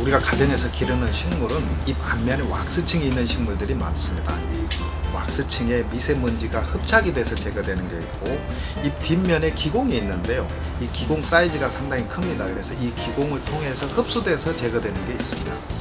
우리가 가정에서 기르는 식물은 잎 앞면에 왁스층이 있는 식물들이 많습니다. 이 왁스층에 미세먼지가 흡착이 돼서 제거되는 게 있고 잎 뒷면에 기공이 있는데요. 이 기공 사이즈가 상당히 큽니다. 그래서 이 기공을 통해서 흡수돼서 제거되는 게 있습니다.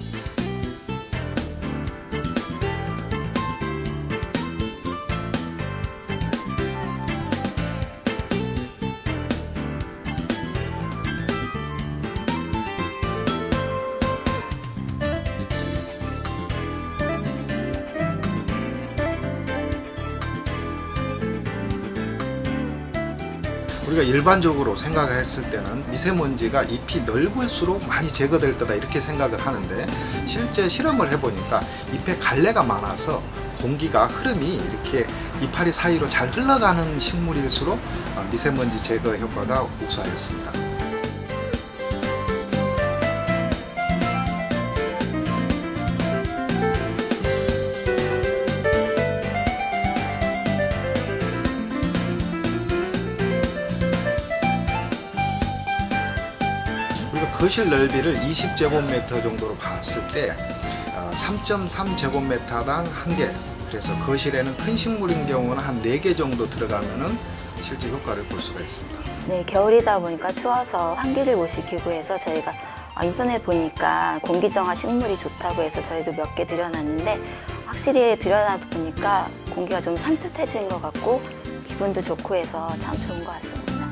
우리가 일반적으로 생각했을 때는 미세먼지가 잎이 넓을수록 많이 제거될 거다 이렇게 생각을 하는데 실제 실험을 해보니까 잎에 갈래가 많아서 공기가 흐름이 이렇게 이파리 사이로 잘 흘러가는 식물일수록 어, 미세먼지 제거 효과가 우수하였습니다. 우리가 거실 넓이를 20제곱미터 정도로 봤을 때 3.3제곱미터당 한 개. 그래서 거실에는 큰 식물인 경우는 한 4개 정도 들어가면은 실제 효과를 볼 수가 있습니다. 네, 겨울이다 보니까 추워서 환기를 못 시키고 해서 저희가 어, 인터넷 보니까 공기정화 식물이 좋다고 해서 저희도 몇 개 들여놨는데 확실히 들여놔 보니까 공기가 좀 산뜻해진 것 같고 기분도 좋고 해서 참 좋은 것 같습니다.